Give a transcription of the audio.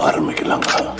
ஆரம்பிக்கலாங்களா